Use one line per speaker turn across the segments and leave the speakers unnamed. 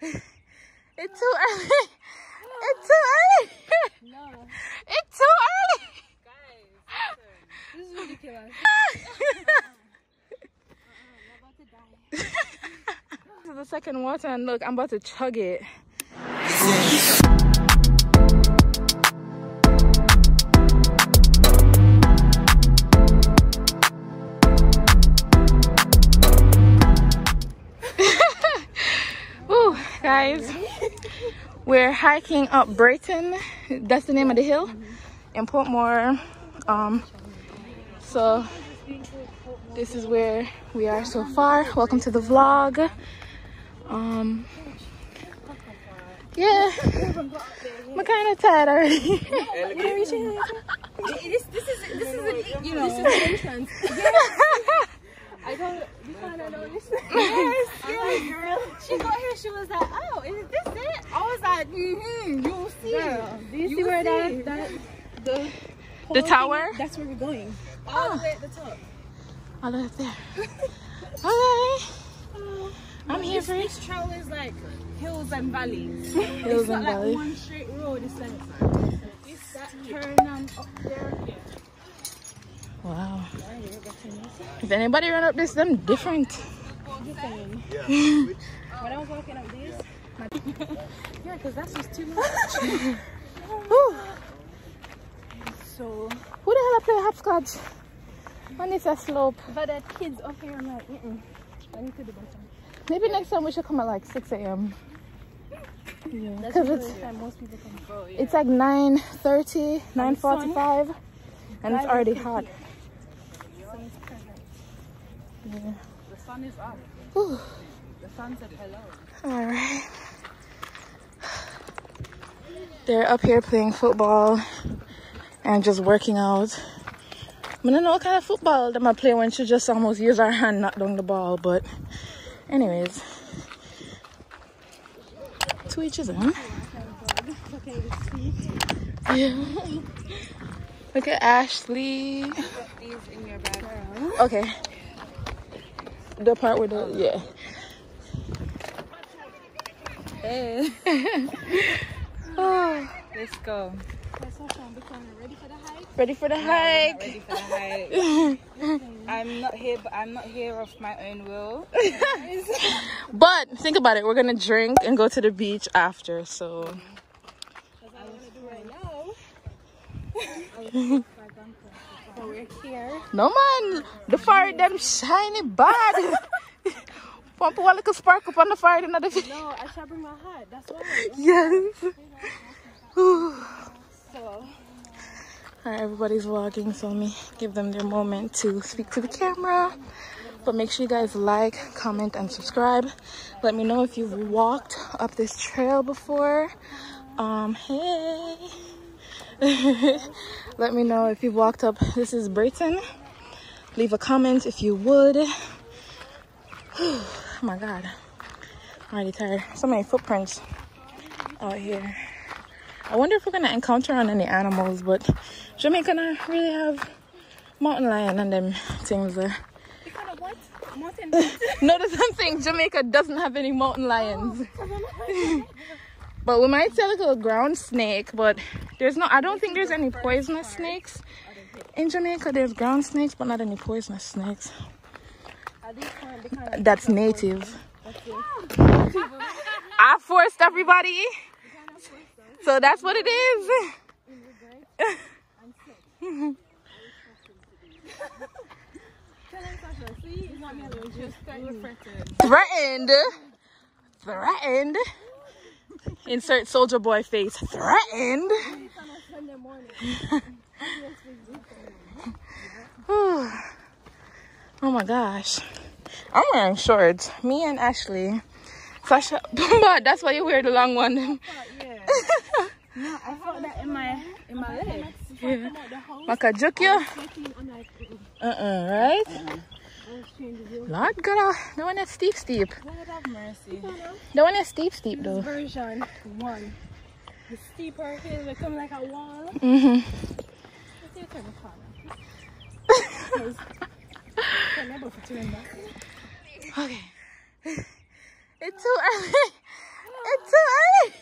It's too early. It's too early.
No.
It's too early.
Guys, this is ridiculous.
This is the second water, and look, I'm about to chug it. We're hiking up Braeton. That's the name of the hill in Portmore. Um, so this is where we are so far. Welcome to the vlog. Um, yeah, I'm kind of tired already.
this, this is this is a, you know this is the entrance. I don't we kind of know this. Yes, yes, girl. She got here. She was like, "Oh, is this it?" I was like, "Mm-hmm. You'll see."
Girl, do you,
You
see where
see.
that, that the
The
whole thing-
tower?
That's where we're going.
All the way at the top.
Oh, that's there. Okay, I'm here for
this trail is like hills and valleys.
Hills
it's not
and
like one straight road. It's like this that turn and up there.
Wow. If anybody run up this, them different.
When I was walking up this,
Yeah, because that's just too much.
Whew.
so
Who the hell play hopscotch? When it's a slope.
but the kids up here, I'm like, mm-mm. I need to do better.
Maybe next time we should come at like 6 a.m. Yeah, because it's
the time most people come.
Oh, it's like 9:30, 9:45, and it's already hot.
So it's perfect.
Yeah.
The sun is up.
Whew.
The sun said hello.
All right. They're up here playing football and just working out. I don't know what kind of football they might play when she just almost use her hand knock down the ball, but anyways. To each his own. Yeah. Look at Ashley.
These in your bag.
Okay. The part where the yeah.
Hey,
Oh, ah.
let's go.
That's all from becoming ready for the hike.
ready for the hike.
not ready for the hike. I'm not here, but I'm not here of my own will.
But think about it, we're gonna drink and go to the beach after. So
we're here.
no man, the fire them shiny bad. Pump a little spark up on the fire in the
No, I shall bring my hat. That's why.
Yes.
So
Alright, everybody's vlogging, so let me give them their moment to speak to the camera. But make sure you guys like, comment, and subscribe. Let me know if you've walked up this trail before. Um, hey. Let me know if you've walked up. This is Braeton. Leave a comment if you would. oh my god. I'm already tired. So many footprints out here. I wonder if we're gonna encounter on any animals, but Jamaica not really have mountain lion and them things there.
we kind of what? Mountain.
No, that's what I'm saying. Jamaica doesn't have any mountain lions. But we might see like a ground snake, but there's no I don't think there's any poisonous snakes. In Jamaica there's ground snakes, but not any poisonous snakes. That's native. I forced everybody. So that's what it is. Threatened. Threatened. Insert soldier boy face. Threatened. Oh my gosh. I'm wearing shorts. Me and Ashley. Sasha, but that's why you wear the long one.
Yeah. no, I felt that in my in my leg.
yeah. Uh-uh, right?
The view.
Lord God, the one that's steep, steep.
Lord have mercy.
The one that's steep, steep though.
Version one. The steeper hill will come like a wall. Let's see turn the corner. Can never put you in back.
Okay. It's too early. It's too early.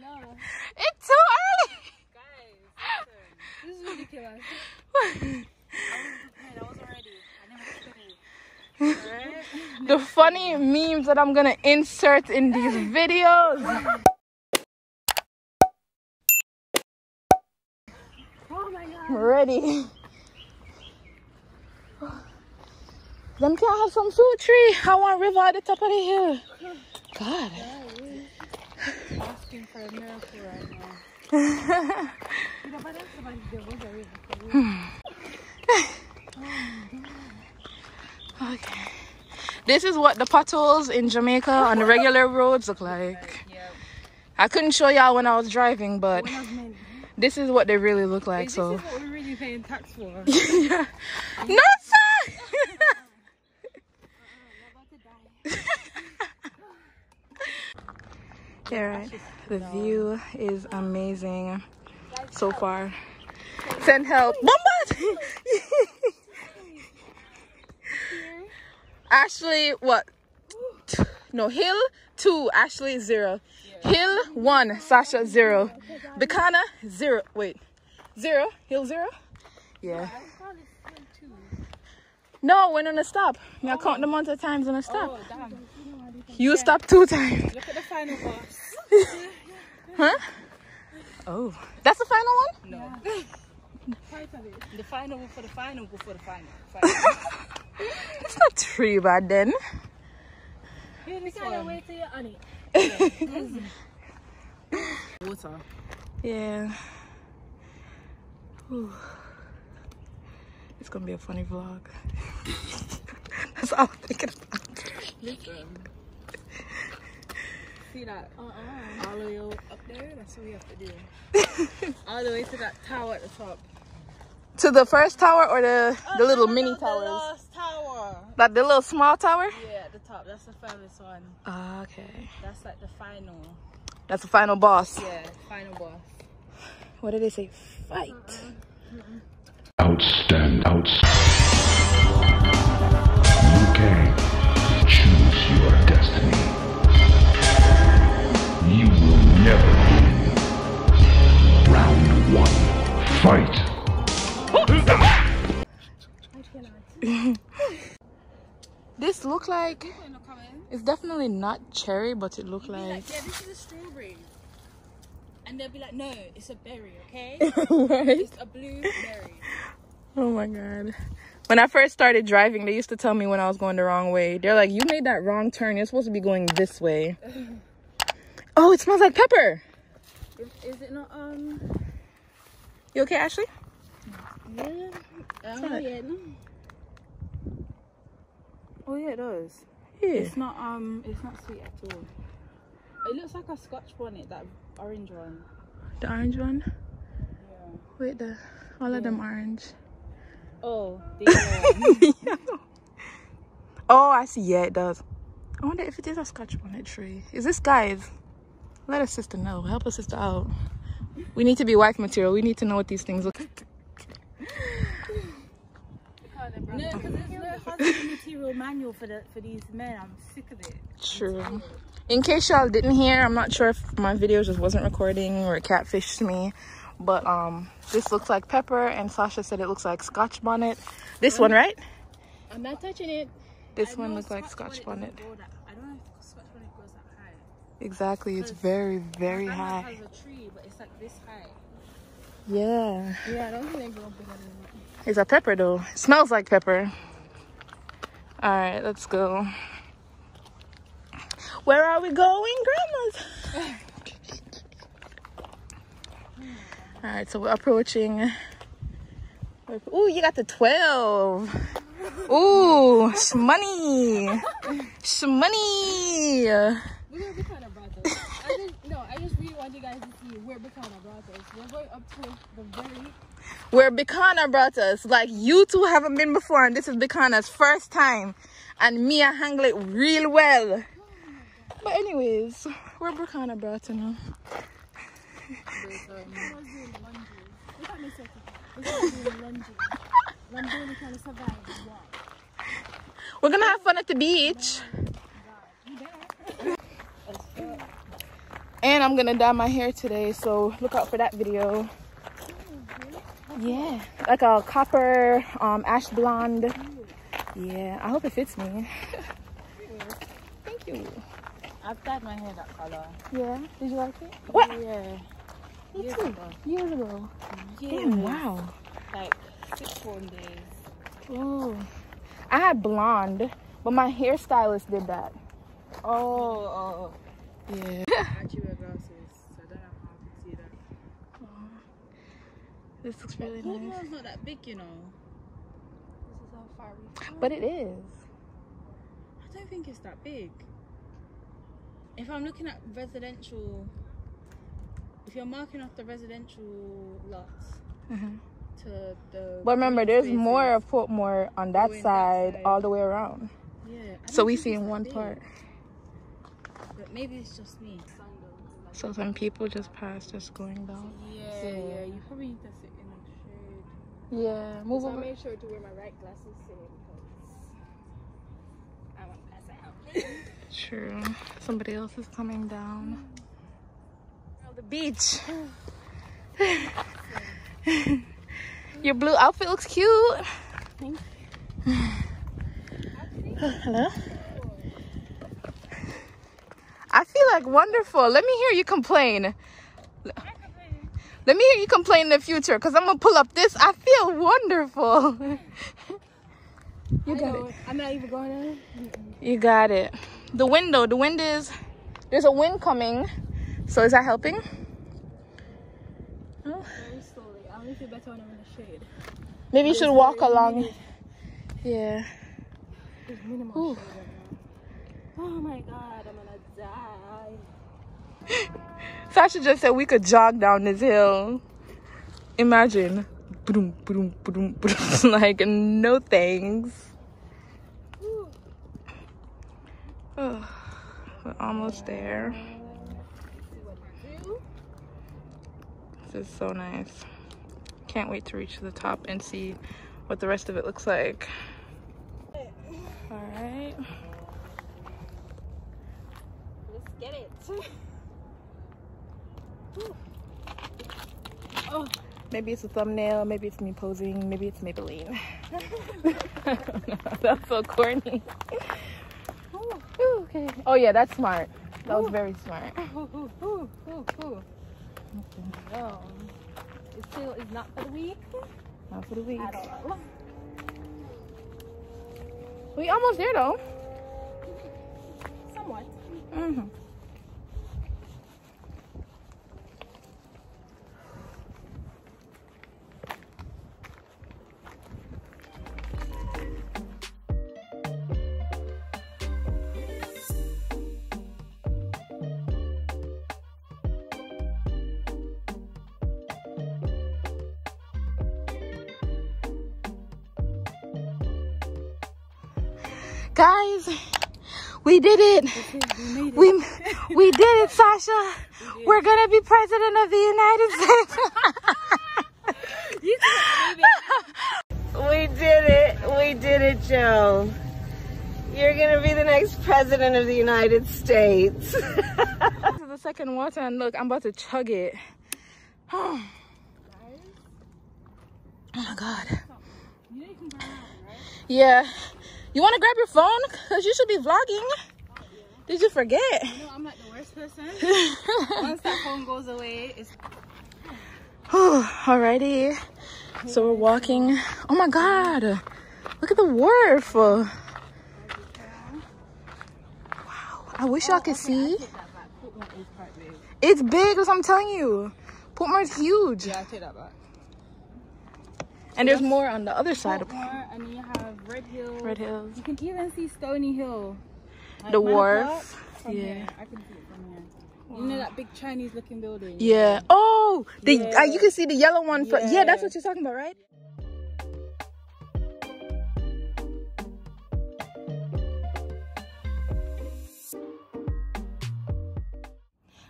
No.
It's too early.
Guys. This is ridiculous.
I wasn't ready. I never expected
The funny memes that I'm gonna insert in these videos.
Oh my god.
Ready. Them can have some fruit tree. I want river at the top of the hill. God.
Asking for a miracle right now. You know, but that's somebody that was a river.
Okay. This is what the potholes in Jamaica oh, on the regular roads look like. I couldn't show y'all when I was driving, but
One of many.
this is what they really look like.
This
So,
is what we're really paying tax for.
yeah. no, sir. yeah, right. The view is amazing so far. Send help. Bombard! Ashley, what? No, Hill two, Ashley zero. Hill one, Sasha zero. Bicana zero. Wait, zero. Hill zero. Yeah. No, when on a stop. I count the amount of times on a stop.
Oh, damn.
You stop two times.
Look at the final boss.
Huh? Oh, that's the final one.
No.
Part of it.
The final for the final go for the final. final.
It's not too bad then.
Here, this one. wait till you're on it.
Water.
Yeah. Whew. It's gonna be a funny vlog. That's all I'm thinking about.
Listen. See that?
Uh-uh.
All the way up there? That's what we have to do. All the way to that tower at the top.
To the first tower or the the little
No, no,
mini
no, The
towers?
last tower.
Like the little small tower?
Yeah, at the top. That's the furthest one.
Ah, okay.
That's like the final.
That's the final boss.
Yeah, final boss.
What did they say? Fight.
Outstand, outstand. You can choose your destiny. You will never win. Round one. Fight.
This look like
People in the comments.
it's definitely not cherry, but it look like
like, yeah, this is a strawberry. And they'll be like, no, it's a berry, okay?
right.
It's a blue berry.
Oh my god. When I first started driving, they used to tell me when I was going the wrong way. They're like, "You made that wrong turn. You're supposed to be going this way." Oh, it smells like pepper.
Is, is it not, um,
You okay, Ashley?
yeah?
Oh,
yeah, no. Oh, yeah, it does.
Yeah.
It's not, um, it's not sweet at all. It looks like a scotch bonnet, that orange one.
The orange one.
Yeah.
Wait, the all of them orange.
Oh, the one.
Oh, I see. Yeah, it does. I wonder if it is a scotch bonnet tree. Is this guys? Let our sister know. Help our sister out. We need to be wife material. We need to know what these things look like.
No, material manual for the for these men. I'm sick of it.
True. In case y'all didn't hear, I'm not sure if my video just wasn't recording or it catfished me, but um, this looks like pepper, and Sasha said it looks like Scotch bonnet. This one, right?
I'm not touching it.
This
I
one looks like Scotch
bonnet
bonnet.
doesn't go that- I don't know if Scotch bonnet goes that high.
Exactly. It's very, very high.
has a tree, but it's like this high.
Yeah.
Yeah, I don't think they grow bigger than that.
It's a pepper though. It smells like pepper. All right, let's go. Where are we going, grandmas? All right, so we're approaching. Ooh, you got the 12. Ooh, shmoney. Shmoney.
We're gonna be kind brothers. I just no, I just really want you guys to see where Bicana brought. We're going up to the very
Where Bicana brought us. Like, you two haven't been before, and this is Bicana's first time. And me, I handle it real well. But anyways, where Bicana brought us now.
We're gonna
have fun at the beach. And I'm gonna dye my hair today, so look out for that video. Yeah, like a copper, um, ash blonde. Yeah, I hope it fits me. Thank you.
I've dyed my hair that color.
Yeah, did you like it? What?
Yeah.
Me
Years
too.
ago.
Years ago.
Years.
Damn, wow.
Like six form days.
Oh, I had blonde, but my hairstylist did that.
Oh, oh.
Yeah.
Actually wear glasses, so I don't know how to see that.
This looks really nice.
Portmore's not that big, you know.
This is how far we come.
But it is.
I don't think it's that big. If I'm looking at residential, if you're marking off the residential lots
Mhm.
to the.
But remember, there's
spaces,
more of Portmore on that
Going that
side,
side.
all the way around.
Yeah.
So we see in one
big,
part.
But maybe it's just me.
So some people just passed us going down.
Yeah,
Yeah.
yeah. You probably need to sit in the shade.
Yeah, move
So I made sure to wear my right glasses today because I want to pass out.
True. Somebody else is coming down. Oh, the beach. Your blue outfit looks cute.
Thank
Hello? I feel like wonderful. Let me hear you complain. Let me hear you complain in the future because I'm going to pull up this. I feel wonderful. you got it.
I'm not even going in.
You got it. The window, the wind is, there's a wind coming. So is that helping?
Very slowly. I only feel better when I'm in the shade.
Maybe you should walk along. Yeah.
There's minimal
Ooh.
shade right now. Oh my god, I'm gonna die.
Sasha just said we could jog down this hill. Imagine. Like, no thanks. We're almost there. This is so nice. Can't wait to reach the top and see what the rest of it looks like. All right.
Let's get it.
Maybe it's a thumbnail, maybe it's me posing, maybe it's Maybelline. That's so corny. Ooh, okay. Oh yeah, that's smart. That was very smart.
Ooh, ooh, ooh. No. It still is not for the week.
Not for the week. We almost there though.
Somewhat.
hmm Guys, we did it. We we did it, Sasha. We're gonna be president of the United States.
We did it. We did it, Joe. You're going to be the next president of the United States.
this is the second water, and look, I'm about to chug it. Oh, my god. Yeah. You want to grab your phone? Because you should be vlogging. Did you forget?
No, I'm like the worst person. Once that phone goes away, it's
Alrighty. So we're walking. Oh my god. Look at the wharf. Wow. I wish y'all oh, could see. It's big, as I'm telling you. Portmore's huge.
yeah, I take that back.
And there's more on the other side of
Portmore, and then you have Red Hill.
Red Hills.
You can even see Stony Hill. Like
The
nine
wharf, yeah.
Here. I can see it from here. You know that big Chinese looking building?
Yeah. Oh, the
Yeah.
uh, you can see the yellow one. For, yeah, that's what you're talking about, right?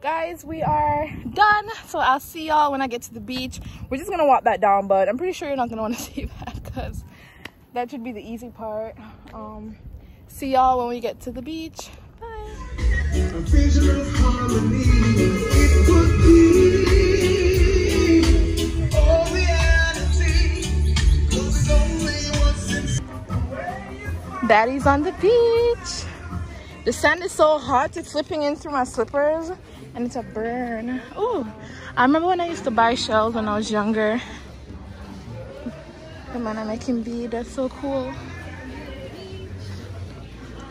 guys we are done. So i'll see y'all when i get to the beach. We're just gonna walk that down but i'm pretty sure you're not gonna want to see that because that should be the easy part. Um, see y'all when we get to the beach. Bye. Daddy's on the beach. The sand is so hot, it's slipping in through my slippers and it's a burn. Oh, I remember when I used to buy shells when I was younger. The man I'm making bead, that's so cool.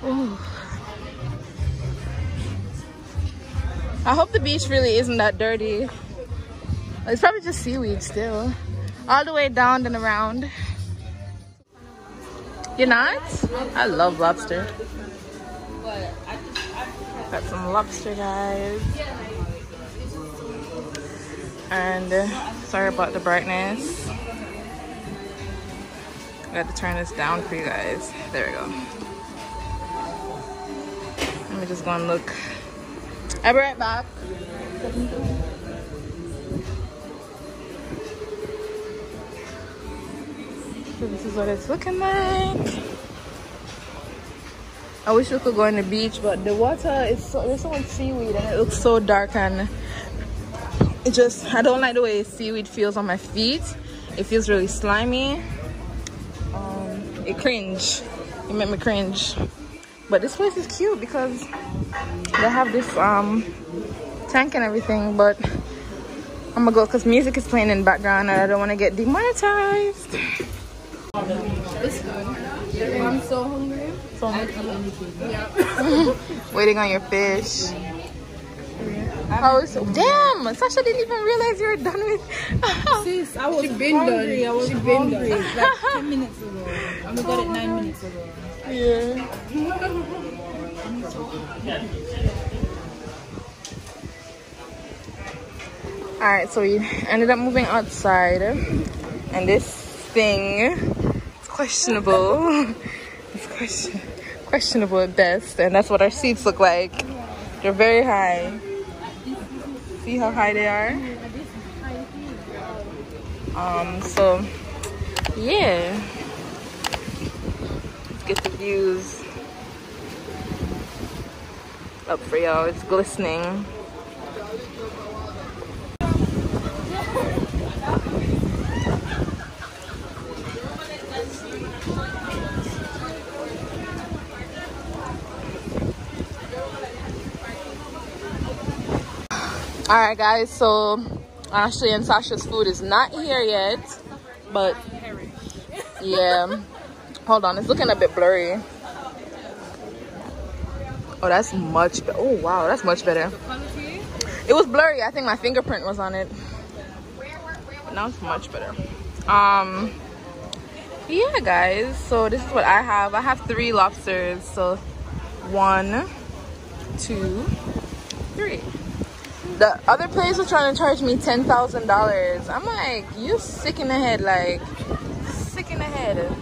Oh. I hope the beach really isn't that dirty. It's probably just seaweed still. All the way down and around. You're not? I love lobster. Got some lobster, guys. And uh, sorry about the brightness. I got to turn this down for you guys. There we go. Let me just go and look. I'll be right back. So this is what it's looking like. I wish we could go on the beach, but the water is so there's so much seaweed and it looks so dark and it just I don't like the way seaweed feels on my feet. It feels really slimy. Um, it cringe. It made me cringe. But this place is cute because they have this um tank and everything, but I'm gonna go because music is playing in the background and I don't want to get demonetized.
I'm so hungry.
So waiting on your fish. Oh, so, damn! Sasha didn't even realize you were done with.
Sis, I was been hungry. Done. I was she been hungry. Done. like 10 minutes ago. I only got it 9 minutes ago.
Yeah. Alright, so we ended up moving outside. And this thing is questionable. it's question questionable at best. And that's what our seats look like. They're very high. See how high they are? Um, so yeah. Let's get the views up for y'all. It's glistening. All right guys so ashley and sasha's food is not here yet but yeah. Hold on it's looking a bit blurry. Oh that's much oh wow that's much better. It was blurry i think my fingerprint was on it. Now it's much better. Um yeah guys so this is what i have. I have three lobsters so one two three the other place was trying to charge me ten thousand dollars. I'm like you sick in the head like sick in the head.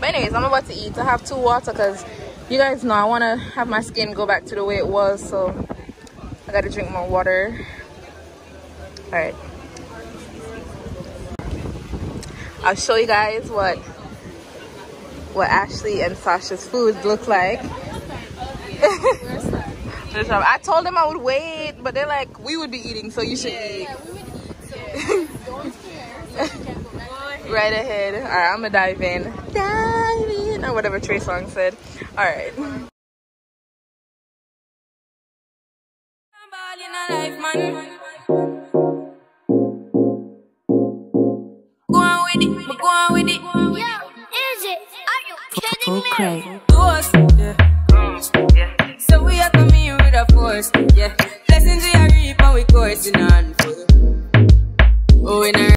But anyways i'm about to eat. I have two water because you guys know i want to have my skin go back to the way it was so i gotta drink more water. All right i'll show you guys what what ashley and sasha's food look like I told them I would wait, but they're like, we would be eating, so you should eat. right ahead. All right, I'm gonna dive in. Dive in, or whatever Trey Songz said. All right.
Go on with it, go on with it. Yo, is it? Are you kidding me?
thirsty, yeah. Blessings we are reaping, we coursing on full. Oh, in